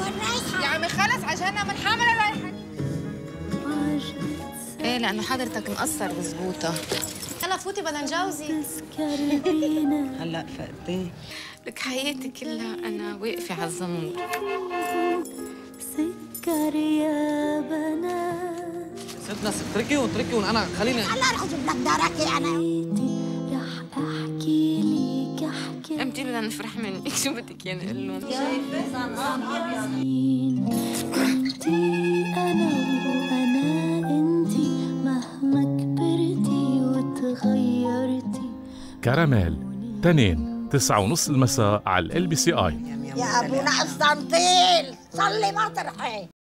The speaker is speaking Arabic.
اعرف وين رايحه يا عمي خلص عشان أنا من حامله رايحة. إيه لأنه حضرتك مقصر بزبوطه يلا فوتي بدنا نجوزي هلأ فقتي لك حياتي كلها أنا واقفة على الزمور. سكر يا بنات ست ناس اتركي واتركي وأنا خليني الله رح أجيب لك دارك أنا. رح أحكي لك أحكي إمتى بدنا نفرح منك. شو بدك يعني نقول لهم؟ انتي وتغيرتي كراميل تنين تسعة ونص المساء على ال بي سي اي يا أبونا قسطنطين صلي مطرحي.